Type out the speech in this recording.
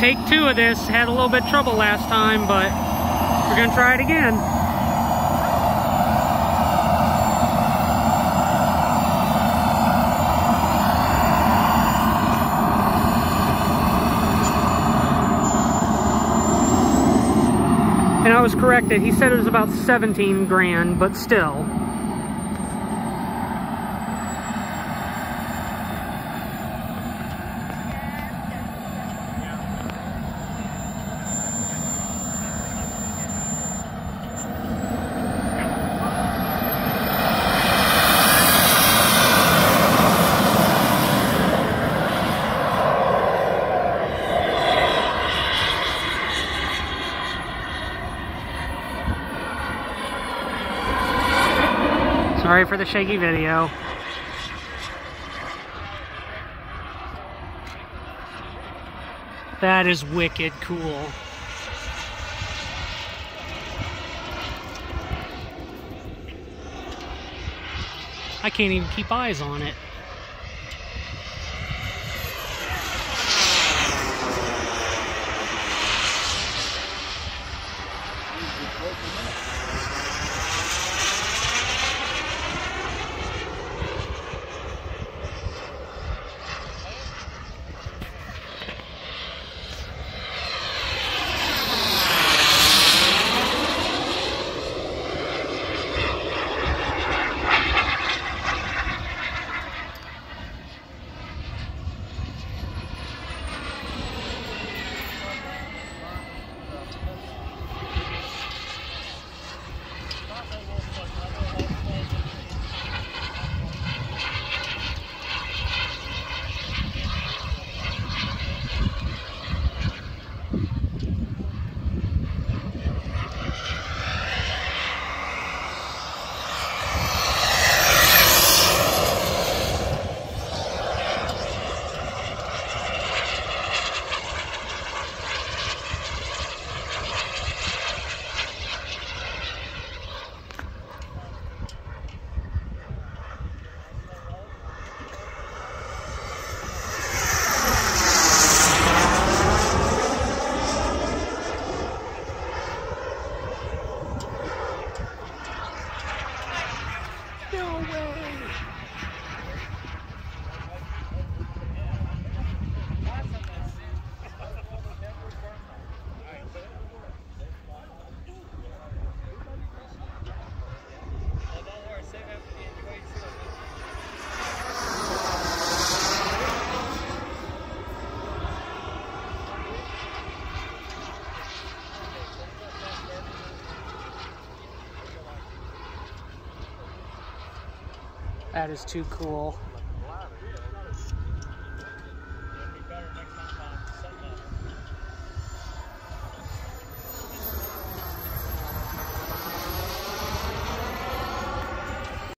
take two of this. Had a little bit trouble last time, but we're gonna try it again. And I was corrected. He said it was about 17 grand, but still. Sorry for the shaky video. That is wicked cool. I can't even keep eyes on it. That is too cool.